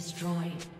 Destroyed.